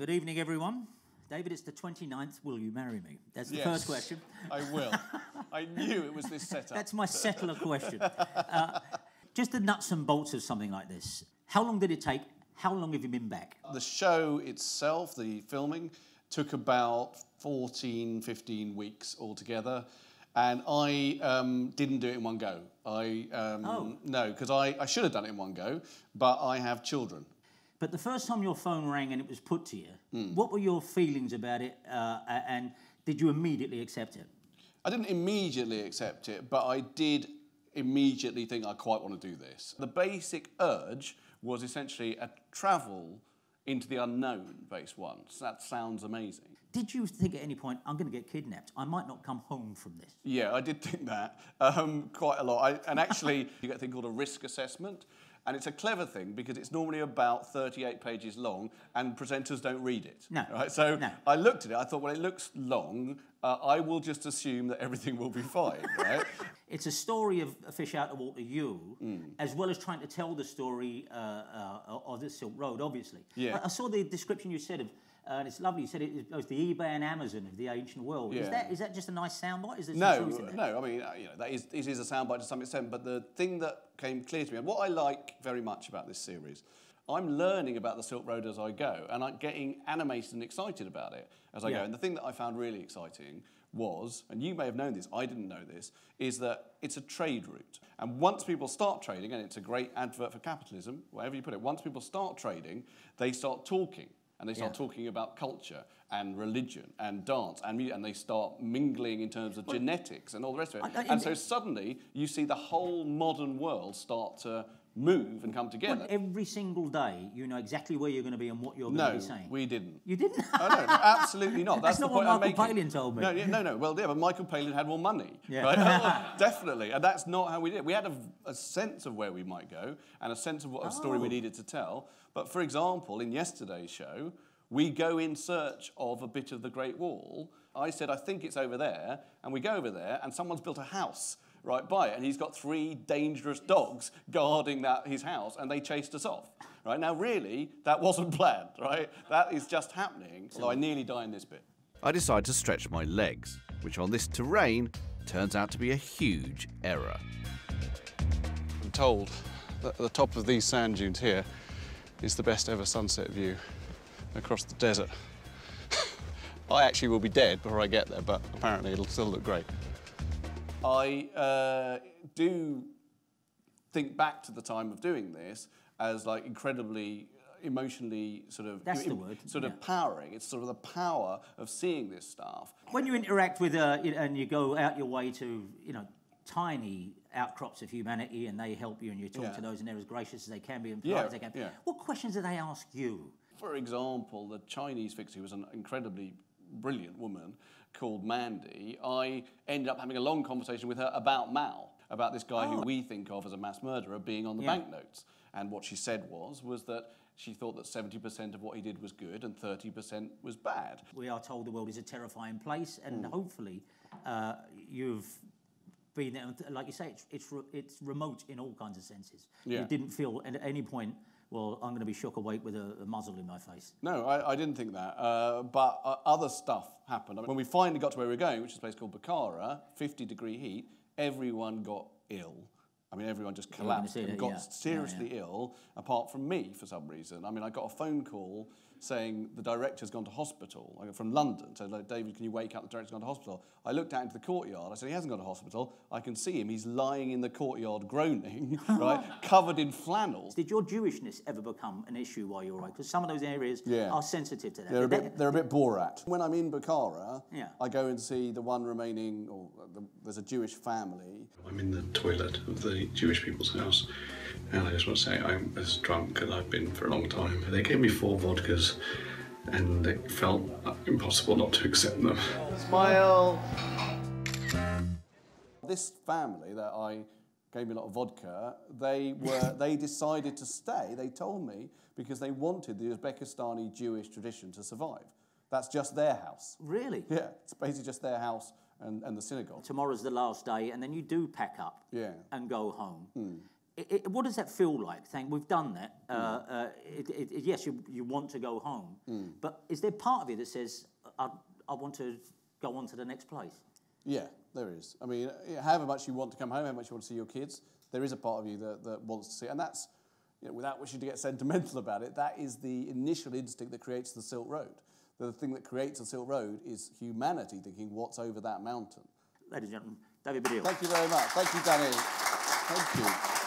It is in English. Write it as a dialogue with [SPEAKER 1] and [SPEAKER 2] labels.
[SPEAKER 1] Good evening, everyone. David, it's the 29th. Will you marry me? That's the
[SPEAKER 2] Yes,
[SPEAKER 1] first question.
[SPEAKER 2] I will. I knew it was this setup.
[SPEAKER 1] That's my settler question. Uh, just the nuts and bolts of something like this. How long did it take? How long have you been back?
[SPEAKER 2] The show itself, the filming, took about 14, 15 weeks altogether. And I um, didn't do it in one go. I um,
[SPEAKER 1] Oh.
[SPEAKER 2] no, because I, I should have done it in one go, but I have children.
[SPEAKER 1] But the first time your phone rang and it was put to you,
[SPEAKER 2] Hmm.
[SPEAKER 1] what were your feelings about it? Uh, and did you immediately accept it?
[SPEAKER 2] I didn't immediately accept it, but I did immediately think I quite want to do this. The basic urge was essentially a travel into the unknown base one. So that sounds amazing.
[SPEAKER 1] Did you think at any point, I'm going to get kidnapped? I might not come home from this.
[SPEAKER 2] Yeah, I did think that um, quite a lot. I, and actually, you get a thing called a risk assessment. And it's a clever thing because it's normally about 38 pages long and presenters don't read it.
[SPEAKER 1] No.
[SPEAKER 2] Right? So
[SPEAKER 1] No.
[SPEAKER 2] I looked at it, I thought, well, it looks long. Uh, I will just assume that everything will be fine, right?
[SPEAKER 1] It's a story of a fish out of water, you,
[SPEAKER 2] Mm.
[SPEAKER 1] as well as trying to tell the story uh, uh, of the Silk Road, obviously.
[SPEAKER 2] Yeah.
[SPEAKER 1] I, I saw the description you said of, uh, and it's lovely. You said it was the eBay and Amazon of the ancient world. Is
[SPEAKER 2] Yeah.
[SPEAKER 1] that is that just a nice soundbite? Is there
[SPEAKER 2] No,
[SPEAKER 1] truth in there?
[SPEAKER 2] no. I mean, uh, you know, that is it is a soundbite to some extent. But the thing that came clear to me, and what I like very much about this series, I'm learning about the Silk Road as I go, and I'm getting animated and excited about it as I
[SPEAKER 1] Yeah.
[SPEAKER 2] go. And the thing that I found really exciting was, and you may have known this, I didn't know this, is that it's a trade route. And once people start trading, and it's a great advert for capitalism, wherever you put it, once people start trading, they start talking. And they start
[SPEAKER 1] Yeah.
[SPEAKER 2] talking about culture and religion and dance and and they start mingling in terms of genetics and all the rest of it.
[SPEAKER 1] I- I-
[SPEAKER 2] and so suddenly you see the whole modern world start to move and come together.
[SPEAKER 1] Every single day, you know exactly where you're going to be and what you're going to be saying.
[SPEAKER 2] we didn't.
[SPEAKER 1] You didn't?
[SPEAKER 2] Oh, no, no, absolutely not.
[SPEAKER 1] That's
[SPEAKER 2] That's,
[SPEAKER 1] not
[SPEAKER 2] the
[SPEAKER 1] what
[SPEAKER 2] point I'm
[SPEAKER 1] Michael. Palin told me.
[SPEAKER 2] No, no, no. Well, yeah, but Michael Palin had more money.
[SPEAKER 1] Yeah.
[SPEAKER 2] Right? Oh, definitely. And that's not how we did it. We had a, a sense of where we might go and a sense of what a story we
[SPEAKER 1] Oh.
[SPEAKER 2] needed to tell. But for example, in yesterday's show, we go in search of a bit of the Great Wall. I said, I think it's over there. And we go over there, and someone's built a house right by it. And he's got three dangerous dogs guarding that, his house, and they chased us off. Right now, really, that wasn't planned, right? That is just happening. Although I nearly die in this bit.
[SPEAKER 3] I decide to stretch my legs, which on this terrain turns out to be a huge error.
[SPEAKER 2] I'm told that the top of these sand dunes here is the best ever sunset view across the desert. I actually will be dead before I get there, but apparently it'll still look great. I uh, do think back to the time of doing this as like incredibly emotionally sort of
[SPEAKER 1] That's the word,
[SPEAKER 2] sort of
[SPEAKER 1] yeah.
[SPEAKER 2] powering. It's sort of the power of seeing this stuff.
[SPEAKER 1] when you interact with uh, and you go out your way to you know tiny outcrops of humanity and they help you and you talk
[SPEAKER 2] Yeah.
[SPEAKER 1] to those and they're as gracious as they can be and polite
[SPEAKER 2] Yeah,
[SPEAKER 1] as they can
[SPEAKER 2] yeah.
[SPEAKER 1] what questions do they ask you
[SPEAKER 2] For example, the Chinese fixer, who was an incredibly brilliant woman called Mandy, I ended up having a long conversation with her about Mao, about this guy who we think of as a mass murderer being on the
[SPEAKER 1] Yeah.
[SPEAKER 2] banknotes. And what she said was, was that she thought that 70% of what he did was good and 30% was bad.
[SPEAKER 1] we are told the world is a terrifying place and
[SPEAKER 2] Hmm.
[SPEAKER 1] hopefully uh, you've been there like you say it's, it's, re- it's remote in all kinds of senses
[SPEAKER 2] Yeah.
[SPEAKER 1] you didn't feel at any point well i'm going to be shook awake with a, a muzzle in my face
[SPEAKER 2] No, I, I didn't think that. Uh, but uh, other stuff happened. I mean, when we finally got to where we were going, which is a place called Bukhara, 50 degree heat, everyone got ill. I mean, everyone just collapsed and
[SPEAKER 1] that,
[SPEAKER 2] got
[SPEAKER 1] yeah. Yeah,
[SPEAKER 2] seriously ill, apart from me for some reason. I mean, I got a phone call saying the director's gone to hospital like, from London. So, like, David, can you wake up? The director's gone to hospital. I looked out into the courtyard. I said, he hasn't gone to hospital. I can see him. He's lying in the courtyard groaning, right, covered in flannel.
[SPEAKER 1] did your jewishness ever become an issue while you were away because some of those areas
[SPEAKER 2] Yeah.
[SPEAKER 1] are sensitive to that
[SPEAKER 2] They're a bit, they're a bit Borat. When I'm in Bukhara,
[SPEAKER 1] Yeah.
[SPEAKER 2] I go and see the one remaining, or the, there's a Jewish family.
[SPEAKER 4] I'm in the toilet of the Jewish people's house, and I just want to say I'm as drunk as I've been for a long time. They gave me four vodkas, and it felt impossible not to accept them.
[SPEAKER 2] Smile. This family that I gave me a lot of vodka, they were they decided to stay. They told me because they wanted the Uzbekistani Jewish tradition to survive. That's just their house.
[SPEAKER 1] really
[SPEAKER 2] Yeah, it's basically just their house and, and the synagogue.
[SPEAKER 1] tomorrow's the last day and then you do pack up
[SPEAKER 2] Yeah.
[SPEAKER 1] and go home hmm. It, it, what does that feel like? Saying we've done that. Uh,
[SPEAKER 2] Hmm.
[SPEAKER 1] uh, it, yes, you, you want to go home, but is there part of you that says I, I want to go on to the next place?
[SPEAKER 2] Yeah, there is. I mean, however much you want to come home, how much you want to see your kids, there is a part of you that, that wants to see. And that's, you know, without wishing to get sentimental about it, that is the initial instinct that creates the Silk Road. The thing that creates the Silk Road is humanity thinking, what's over that mountain?
[SPEAKER 1] Ladies and gentlemen, David Baddiel.
[SPEAKER 2] Thank you very much. Thank you, Danny. Thank you.